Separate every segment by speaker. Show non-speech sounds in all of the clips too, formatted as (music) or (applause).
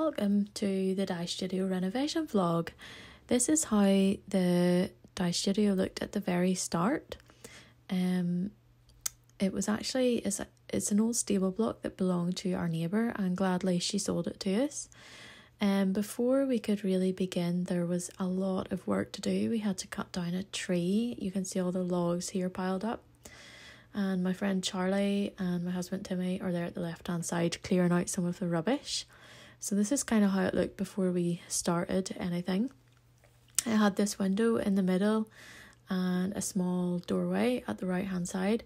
Speaker 1: Welcome to the Dye Studio renovation vlog. This is how the Dye Studio looked at the very start. Um, it was actually it's, a, it's an old stable block that belonged to our neighbour and gladly she sold it to us. Um, before we could really begin, there was a lot of work to do. We had to cut down a tree. You can see all the logs here piled up. And my friend Charlie and my husband Timmy are there at the left hand side clearing out some of the rubbish. So this is kind of how it looked before we started anything. I had this window in the middle and a small doorway at the right hand side.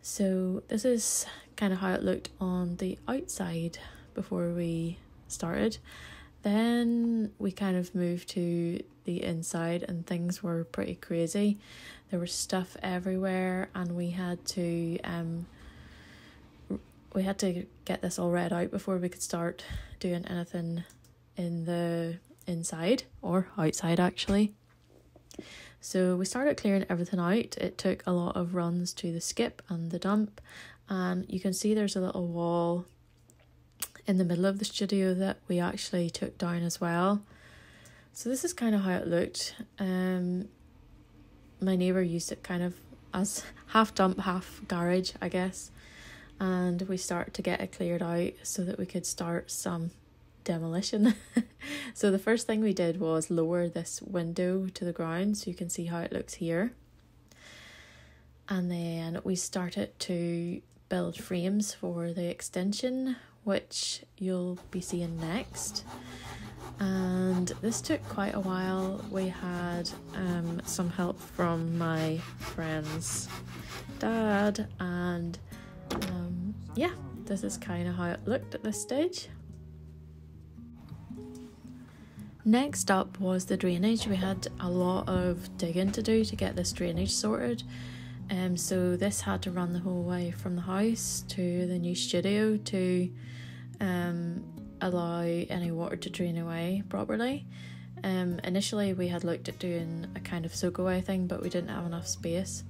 Speaker 1: So this is kind of how it looked on the outside before we started. Then we kind of moved to the inside and things were pretty crazy. There was stuff everywhere and we had to um we had to get this all read out before we could start doing anything in the inside or outside actually. So we started clearing everything out. It took a lot of runs to the skip and the dump, and you can see there's a little wall in the middle of the studio that we actually took down as well. So this is kind of how it looked. Um, my neighbour used it kind of as (laughs) half dump, half garage, I guess and we start to get it cleared out so that we could start some demolition. (laughs) so the first thing we did was lower this window to the ground so you can see how it looks here. And then we started to build frames for the extension which you'll be seeing next. And this took quite a while. We had um, some help from my friend's dad and um, yeah, this is kind of how it looked at this stage. Next up was the drainage. We had a lot of digging to do to get this drainage sorted. Um, so this had to run the whole way from the house to the new studio to um, allow any water to drain away properly. Um, initially we had looked at doing a kind of soak away thing but we didn't have enough space.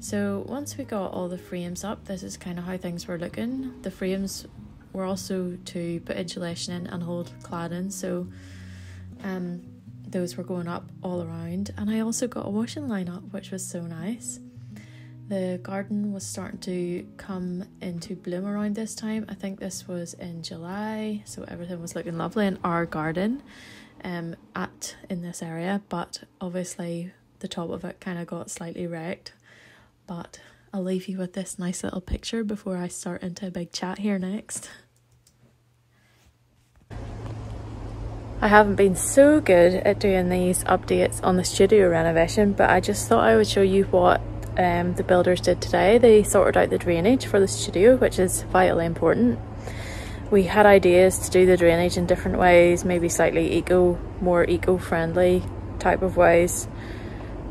Speaker 1: So once we got all the frames up, this is kind of how things were looking. The frames were also to put insulation in and hold cladding, so um, those were going up all around. And I also got a washing line up, which was so nice. The garden was starting to come into bloom around this time. I think this was in July, so everything was looking lovely in our garden um, at in this area, but obviously the top of it kind of got slightly wrecked but I'll leave you with this nice little picture before I start into a big chat here next. I haven't been so good at doing these updates on the studio renovation, but I just thought I would show you what um, the builders did today. They sorted out the drainage for the studio, which is vitally important. We had ideas to do the drainage in different ways, maybe slightly eco, more eco-friendly type of ways,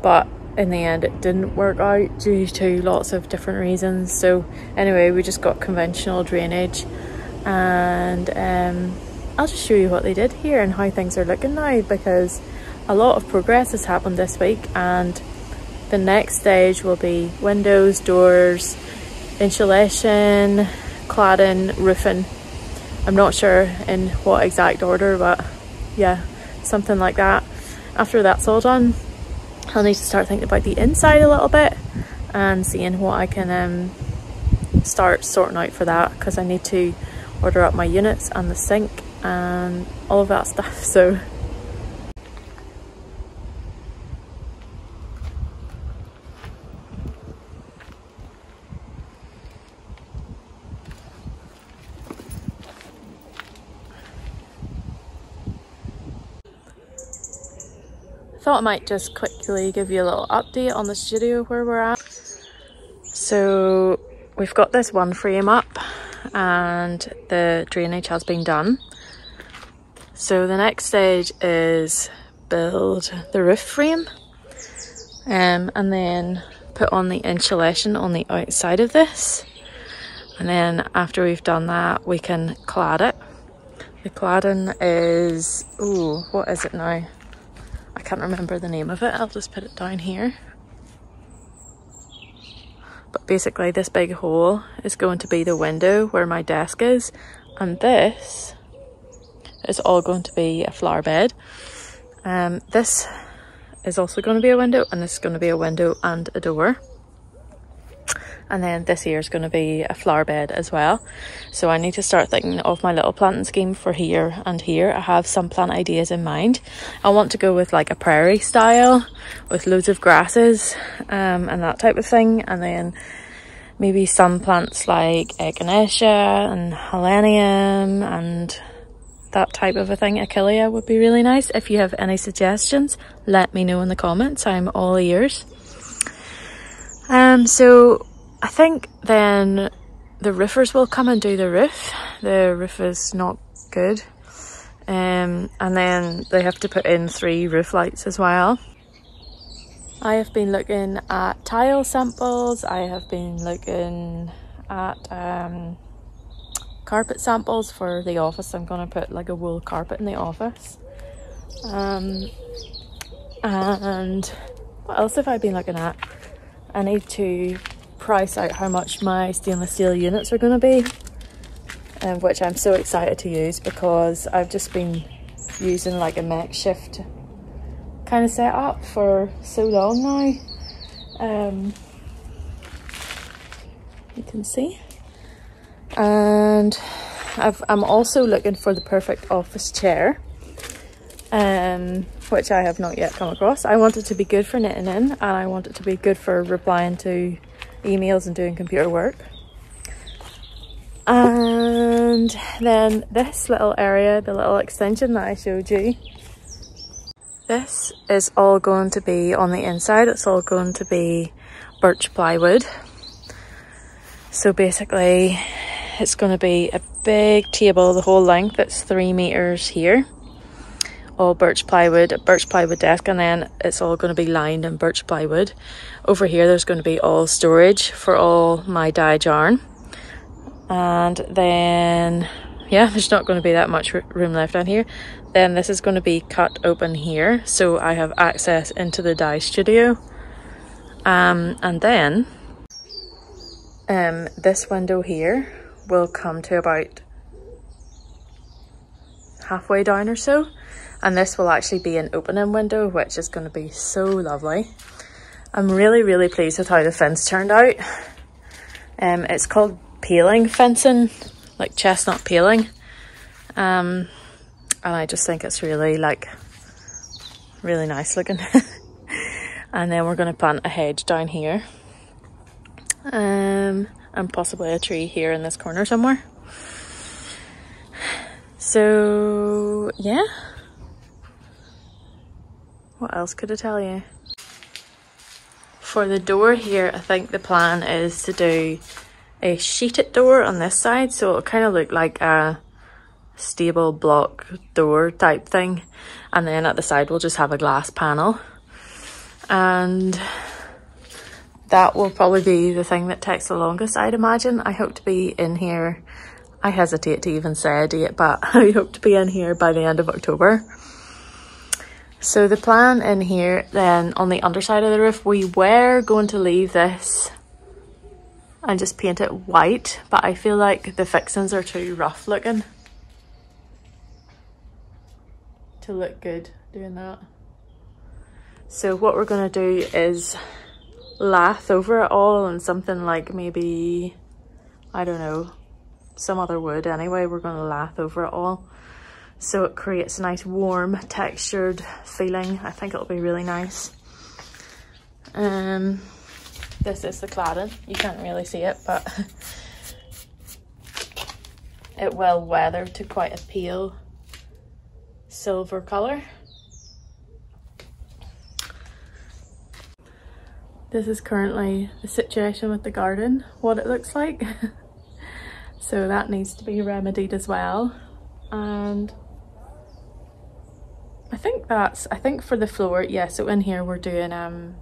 Speaker 1: but in the end it didn't work out due to lots of different reasons so anyway we just got conventional drainage and um, I'll just show you what they did here and how things are looking now because a lot of progress has happened this week and the next stage will be windows, doors, insulation, cladding, roofing. I'm not sure in what exact order but yeah something like that. After that's all done I'll need to start thinking about the inside a little bit and seeing what I can um, start sorting out for that because I need to order up my units and the sink and all of that stuff. (laughs) So thought I might just quickly give you a little update on the studio where we're at. So we've got this one frame up and the drainage has been done. So the next stage is build the roof frame um, and then put on the insulation on the outside of this. And then after we've done that, we can clad it. The cladding is, ooh, what is it now? I can't remember the name of it. I'll just put it down here. But basically this big hole is going to be the window where my desk is. And this is all going to be a flower bed. Um, this is also going to be a window and this is going to be a window and a door and then this year is going to be a flower bed as well. So I need to start thinking of my little planting scheme for here and here. I have some plant ideas in mind. I want to go with like a prairie style with loads of grasses um, and that type of thing. And then maybe some plants like echinacea and helenium and that type of a thing. Achillea would be really nice. If you have any suggestions let me know in the comments. I'm all ears. Um so I think then the roofers will come and do the roof. The roof is not good. Um, and then they have to put in three roof lights as well. I have been looking at tile samples. I have been looking at um, carpet samples for the office. I'm going to put like a wool carpet in the office. Um, and what else have I been looking at? I need to price out how much my stainless steel units are going to be um, which I'm so excited to use because I've just been using like a makeshift kind of setup for so long now um, you can see and i am also looking for the perfect office chair um, which I have not yet come across. I want it to be good for knitting in and I want it to be good for replying to emails and doing computer work. And then this little area, the little extension that I showed you, this is all going to be on the inside, it's all going to be birch plywood. So basically it's going to be a big table the whole length, it's three meters here all birch plywood, birch plywood desk, and then it's all going to be lined in birch plywood. Over here, there's going to be all storage for all my dyed yarn. And then, yeah, (laughs) there's not going to be that much room left down here. Then this is going to be cut open here, so I have access into the dye studio. Um, and then, um, this window here will come to about halfway down or so and this will actually be an opening window which is going to be so lovely. I'm really really pleased with how the fence turned out. Um it's called paling fencing like chestnut paling um and i just think it's really like really nice looking. (laughs) And then we're going to plant a hedge down here. Um and possibly a tree here in this corner somewhere. So yeah what else could I tell you? For the door here, I think the plan is to do a sheeted door on this side. So it'll kind of look like a stable block door type thing. And then at the side, we'll just have a glass panel. And that will probably be the thing that takes the longest, I'd imagine. I hope to be in here. I hesitate to even say a date, but (laughs) I hope to be in here by the end of October. So the plan in here then on the underside of the roof, we were going to leave this and just paint it white, but I feel like the fixings are too rough looking to look good doing that. So what we're gonna do is lath over it all and something like maybe, I don't know, some other wood anyway, we're gonna lath over it all so it creates a nice warm textured feeling. I think it'll be really nice. Um, this is the cladding. You can't really see it, but (laughs) it will weather to quite a pale silver colour. This is currently the situation with the garden, what it looks like. (laughs) so that needs to be remedied as well. And I think that's, I think for the floor, yeah, so in here we're doing um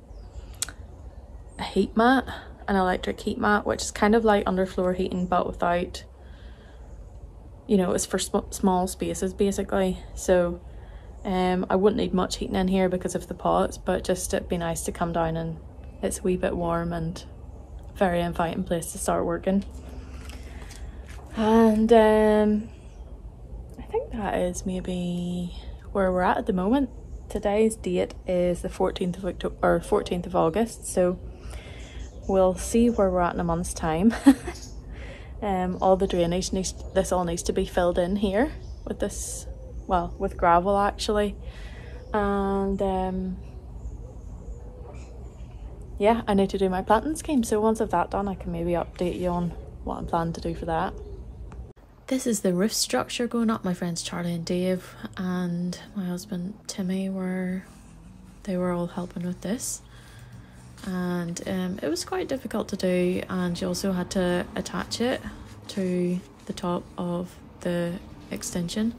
Speaker 1: a heat mat, an electric heat mat, which is kind of like underfloor heating but without, you know, it's for sm small spaces basically. So um, I wouldn't need much heating in here because of the pots, but just it'd be nice to come down and it's a wee bit warm and very inviting place to start working. And um, I think that is maybe where we're at at the moment. Today's date is the 14th of October or 14th of August, so we'll see where we're at in a month's time. (laughs) um, all the drainage needs this all needs to be filled in here with this, well, with gravel actually, and um, yeah, I need to do my planting scheme. So once I've that done, I can maybe update you on what I'm planning to do for that. This is the roof structure going up. My friends Charlie and Dave and my husband Timmy were they were all helping with this. And um, it was quite difficult to do and you also had to attach it to the top of the extension.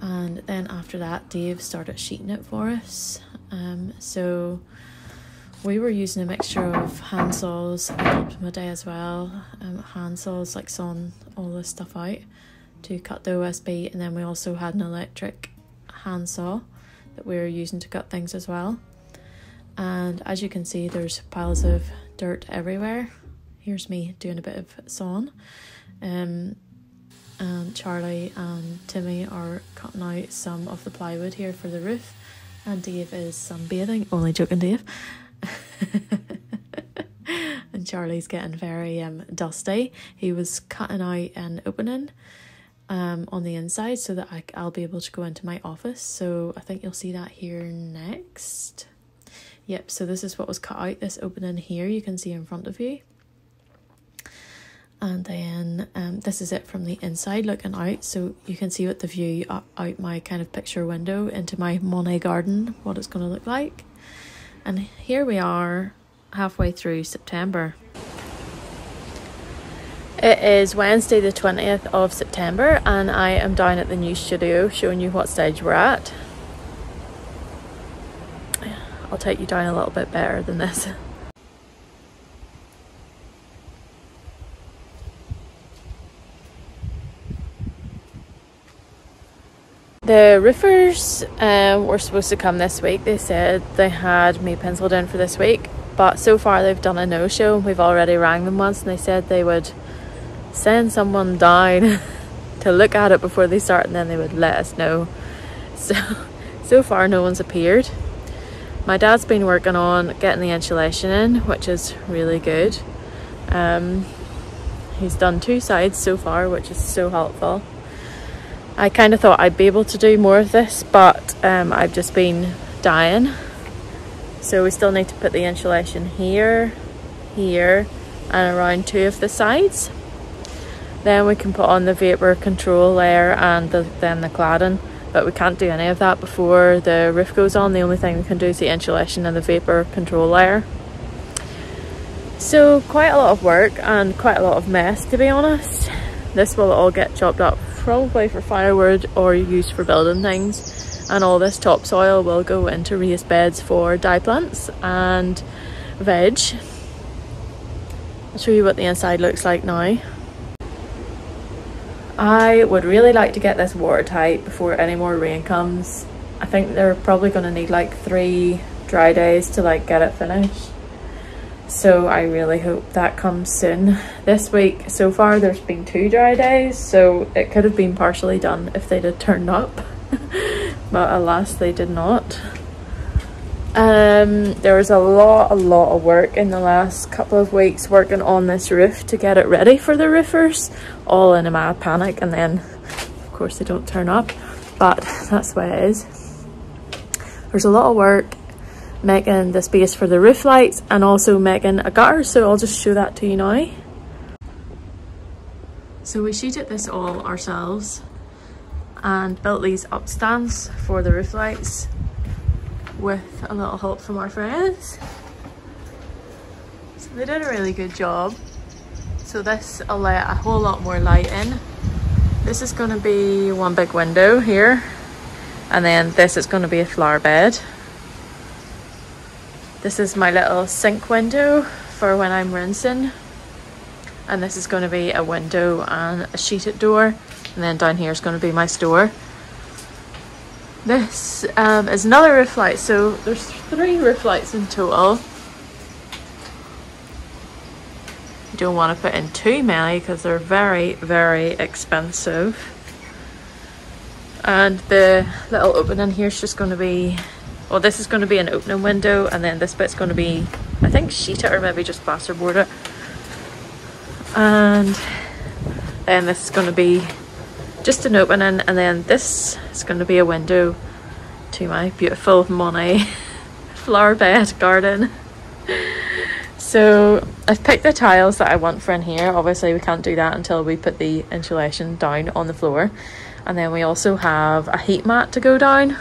Speaker 1: And then after that Dave started sheeting it for us. Um, so we were using a mixture of hand saws and Optima Day as well. Um, hand saws like sawing all this stuff out to cut the OSB, and then we also had an electric hand saw that we were using to cut things as well. And as you can see, there's piles of dirt everywhere. Here's me doing a bit of sawing. Um, and Charlie and Timmy are cutting out some of the plywood here for the roof, and Dave is sunbathing. Only joking, Dave. (laughs) and Charlie's getting very um, dusty. He was cutting out an opening um, on the inside so that I, I'll be able to go into my office. So I think you'll see that here next. Yep, so this is what was cut out, this opening here you can see in front of you. And then um, this is it from the inside looking out, so you can see what the view out, out my kind of picture window into my Monet garden, what it's going to look like. And here we are halfway through September. It is Wednesday the 20th of September and I am down at the new studio showing you what stage we're at. I'll take you down a little bit better than this. (laughs) The roofers um, were supposed to come this week. They said they had me penciled in for this week, but so far they've done a no show. We've already rang them once and they said they would send someone down (laughs) to look at it before they start and then they would let us know. (laughs) So, so far no one's appeared. My dad's been working on getting the insulation in, which is really good. Um, he's done two sides so far, which is so helpful. I kind of thought I'd be able to do more of this, but um, I've just been dyeing. So we still need to put the insulation here, here, and around two of the sides. Then we can put on the vapor control layer and the, then the cladding, but we can't do any of that before the roof goes on. The only thing we can do is the insulation and the vapor control layer. So quite a lot of work and quite a lot of mess to be honest. This will all get chopped up probably for firewood or used for building things and all this topsoil will go into raised beds for dye plants and veg. I'll show you what the inside looks like now. I would really like to get this watertight before any more rain comes. I think they're probably going to need like three dry days to like get it finished so I really hope that comes soon. This week, so far, there's been two dry days, so it could have been partially done if they'd have turned up, (laughs) but alas, they did not. Um, there was a lot, a lot of work in the last couple of weeks working on this roof to get it ready for the roofers, all in a mad panic, and then, of course, they don't turn up, but (laughs) that's the way it is. There's a lot of work making the space for the roof lights and also making a gutter so I'll just show that to you now. So we sheeted this all ourselves and built these upstands for the roof lights with a little help from our friends. So they did a really good job. So this will let a whole lot more light in. This is going to be one big window here and then this is going to be a flower bed this is my little sink window for when I'm rinsing. And this is going to be a window and a sheeted door. And then down here is going to be my store. This um, is another roof light. So there's three roof lights in total. You don't want to put in too many because they're very, very expensive. and the little opening here is just going to be well this is going to be an opening window and then this bit's going to be I think sheet it or maybe just plasterboard it. And then this is going to be just an opening and then this is going to be a window to my beautiful Monet (laughs) flower bed garden. So I've picked the tiles that I want for in here. Obviously we can't do that until we put the insulation down on the floor. And then we also have a heat mat to go down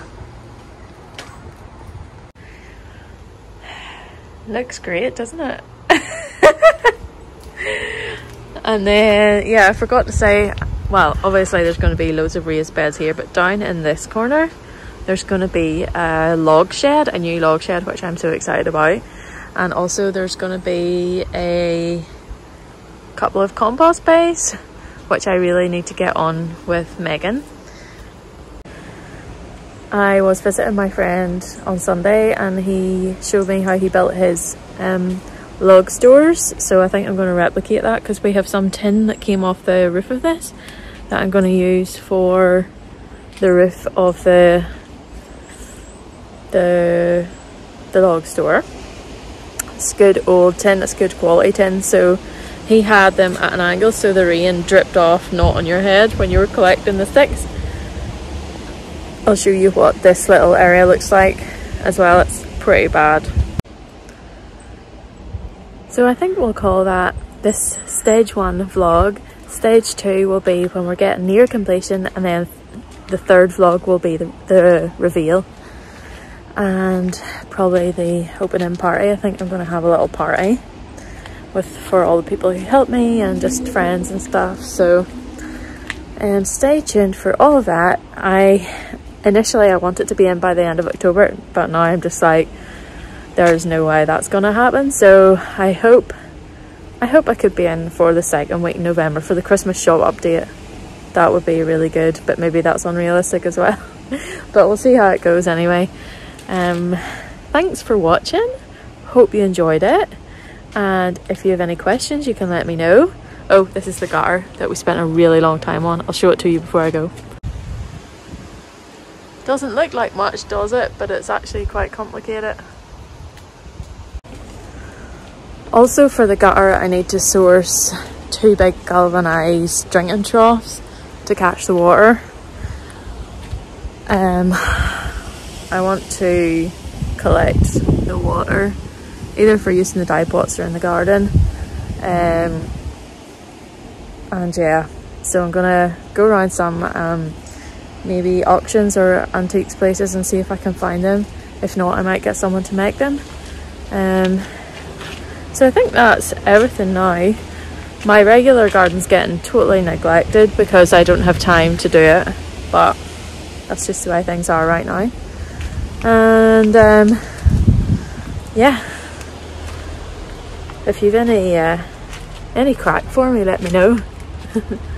Speaker 1: looks great doesn't it (laughs) and then yeah I forgot to say well obviously there's going to be loads of raised beds here but down in this corner there's going to be a log shed a new log shed which I'm so excited about and also there's going to be a couple of compost bays which I really need to get on with Megan. I was visiting my friend on Sunday and he showed me how he built his um, log stores. So I think I'm going to replicate that because we have some tin that came off the roof of this that I'm going to use for the roof of the the the log store. It's good old tin it's good quality tin so he had them at an angle so the rain dripped off not on your head when you were collecting the sticks I'll show you what this little area looks like as well it's pretty bad so I think we'll call that this stage one vlog. Stage two will be when we're getting near completion and then the third vlog will be the, the reveal and probably the opening party. I think I'm going to have a little party with for all the people who helped me and just friends and stuff. So and stay tuned for all of that. I initially I wanted to be in by the end of October, but now I'm just like there's no way that's gonna happen. So I hope I hope I could be in for the second week in November for the Christmas shop update. That would be really good but maybe that's unrealistic as well. (laughs) But we'll see how it goes anyway. Um thanks for watching. Hope you enjoyed it. And if you have any questions you can let me know. Oh this is the gutter that we spent a really long time on. I'll show it to you before I go doesn't look like much does it but it's actually quite complicated also for the gutter I need to source two big galvanised drinking troughs to catch the water. Um, I want to collect the water either for use in the dye pots or in the garden. Um, and yeah, so I'm gonna go around some um, maybe auctions or antiques places and see if I can find them. If not, I might get someone to make them. Um, so I think that's everything now. My regular garden's getting totally neglected because I don't have time to do it, but that's just the way things are right now. And um, yeah, if you've any uh, any crack for me, let me know. (laughs)